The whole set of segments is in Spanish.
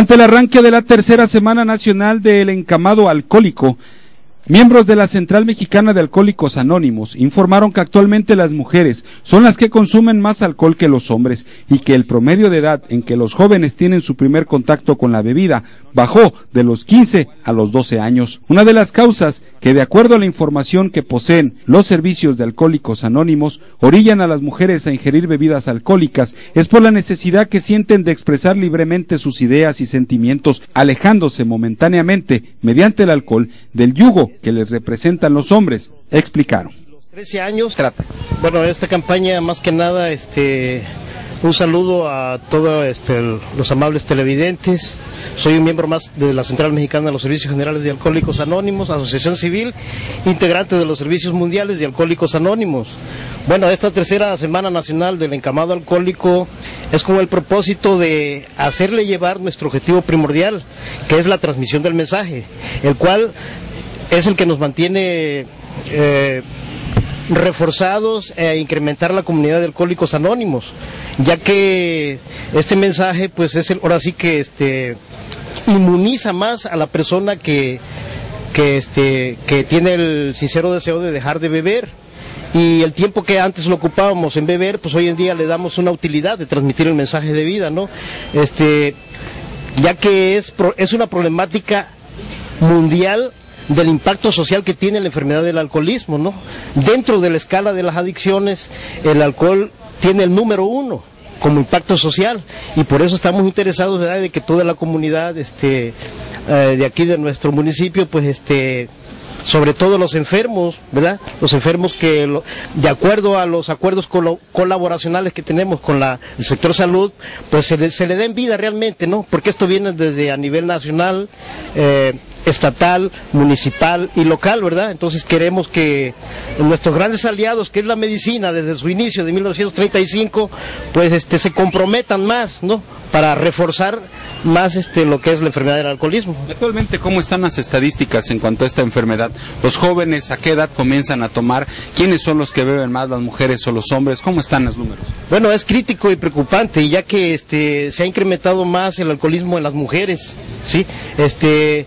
Durante el arranque de la tercera Semana Nacional del Encamado Alcohólico, Miembros de la Central Mexicana de Alcohólicos Anónimos informaron que actualmente las mujeres son las que consumen más alcohol que los hombres y que el promedio de edad en que los jóvenes tienen su primer contacto con la bebida bajó de los 15 a los 12 años. Una de las causas que, de acuerdo a la información que poseen los servicios de Alcohólicos Anónimos, orillan a las mujeres a ingerir bebidas alcohólicas es por la necesidad que sienten de expresar libremente sus ideas y sentimientos, alejándose momentáneamente, mediante el alcohol, del yugo que les representan los hombres, explicaron. 13 años. Trata. Bueno, esta campaña más que nada, este, un saludo a todos este, los amables televidentes. Soy un miembro más de la Central Mexicana de los Servicios Generales de Alcohólicos Anónimos, Asociación Civil, integrante de los Servicios Mundiales de Alcohólicos Anónimos. Bueno, esta tercera Semana Nacional del Encamado Alcohólico es con el propósito de hacerle llevar nuestro objetivo primordial, que es la transmisión del mensaje, el cual es el que nos mantiene eh, reforzados e incrementar la comunidad de alcohólicos anónimos, ya que este mensaje, pues es el, ahora sí que este inmuniza más a la persona que, que, este, que tiene el sincero deseo de dejar de beber. Y el tiempo que antes lo ocupábamos en beber, pues hoy en día le damos una utilidad de transmitir el mensaje de vida, ¿no? Este, ya que es, es una problemática mundial del impacto social que tiene la enfermedad del alcoholismo, ¿no? Dentro de la escala de las adicciones, el alcohol tiene el número uno como impacto social y por eso estamos interesados de que toda la comunidad este, eh, de aquí de nuestro municipio pues este sobre todo los enfermos, ¿verdad? Los enfermos que, de acuerdo a los acuerdos colaboracionales que tenemos con la, el sector salud, pues se le, se le den vida realmente, ¿no? Porque esto viene desde a nivel nacional, eh, estatal, municipal y local, ¿verdad? Entonces queremos que nuestros grandes aliados, que es la medicina desde su inicio de 1935, pues este se comprometan más, ¿no? Para reforzar más este lo que es la enfermedad del alcoholismo. Actualmente, ¿cómo están las estadísticas en cuanto a esta enfermedad? Los jóvenes, ¿a qué edad comienzan a tomar? ¿Quiénes son los que beben más, las mujeres o los hombres? ¿Cómo están los números? Bueno, es crítico y preocupante, ya que este se ha incrementado más el alcoholismo en las mujeres, ¿sí? Este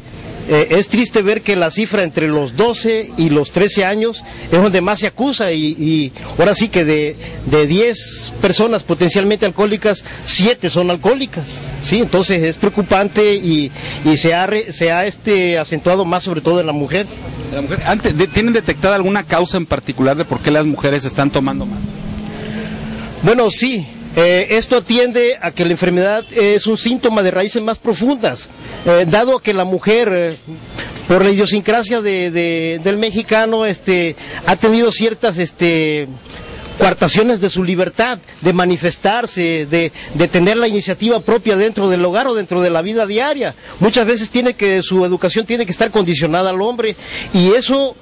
eh, es triste ver que la cifra entre los 12 y los 13 años es donde más se acusa y, ahora sí que de, de 10 personas potencialmente alcohólicas, 7 son alcohólicas, ¿sí? Entonces es preocupante y, se ha, se ha este, acentuado más sobre todo en la mujer. La mujer antes, ¿Tienen detectada alguna causa en particular de por qué las mujeres están tomando más? Bueno, sí, eh, esto atiende a que la enfermedad es un síntoma de raíces más profundas, eh, dado que la mujer, eh, por la idiosincrasia del mexicano, este, ha tenido ciertas este, coartaciones de su libertad, de manifestarse, de, de, tener la iniciativa propia dentro del hogar o dentro de la vida diaria. Muchas veces tiene que, su educación tiene que estar condicionada al hombre y eso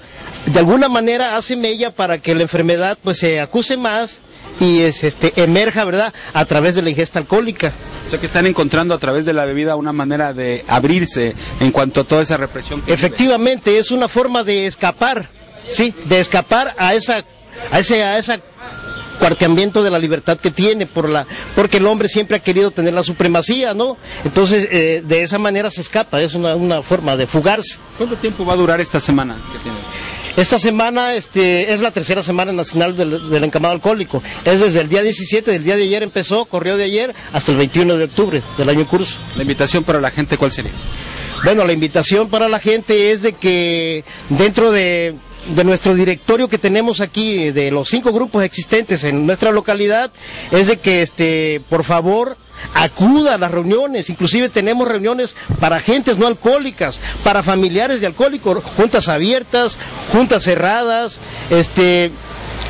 de alguna manera hace mella para que la enfermedad pues se acuse más y es, este, emerja, ¿verdad?, a través de la ingesta alcohólica. O sea que están encontrando a través de la bebida una manera de abrirse en cuanto a toda esa represión. Efectivamente, es una forma de escapar, sí, de escapar a esa, a ese, a esa cuarteamiento de la libertad que tiene por la porque el hombre siempre ha querido tener la supremacía no entonces eh, de esa manera se escapa es una, una forma de fugarse cuánto tiempo va a durar esta semana que tiene? Esta semana este, es la tercera semana nacional del, encamado alcohólico. Es desde el día 17, del día de ayer empezó, corrió de ayer, hasta el 21 de octubre del año en curso. ¿La invitación para la gente cuál sería? Bueno, la invitación para la gente es de que dentro de de nuestro directorio que tenemos aquí, de los cinco grupos existentes en nuestra localidad, es de que, este, por favor, acuda a las reuniones, inclusive tenemos reuniones para gentes no alcohólicas, para familiares de alcohólicos, juntas abiertas, juntas cerradas, este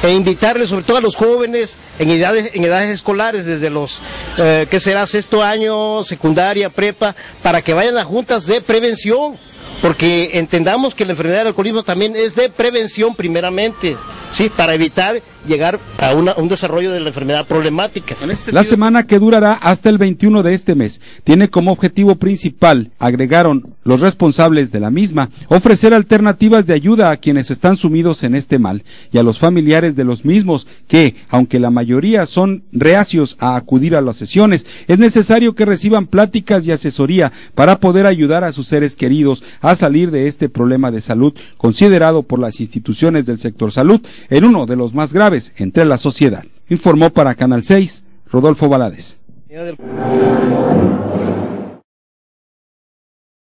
e invitarles sobre todo a los jóvenes en edades, en edades escolares, desde los, eh, que será sexto año, secundaria, prepa, para que vayan a juntas de prevención porque entendamos que la enfermedad del alcoholismo también es de prevención primeramente, ¿sí? Para evitar llegar a un desarrollo de la enfermedad problemática. La semana que durará hasta el 21 de este mes tiene como objetivo principal, agregaron los responsables de la misma, ofrecer alternativas de ayuda a quienes están sumidos en este mal y a los familiares de los mismos que, aunque la mayoría son reacios a acudir a las sesiones, es necesario que reciban pláticas y asesoría para poder ayudar a sus seres queridos a salir de este problema de salud considerado por las instituciones del sector salud en uno de los más graves entre la sociedad. Informó para Canal 6 Rodolfo Balades.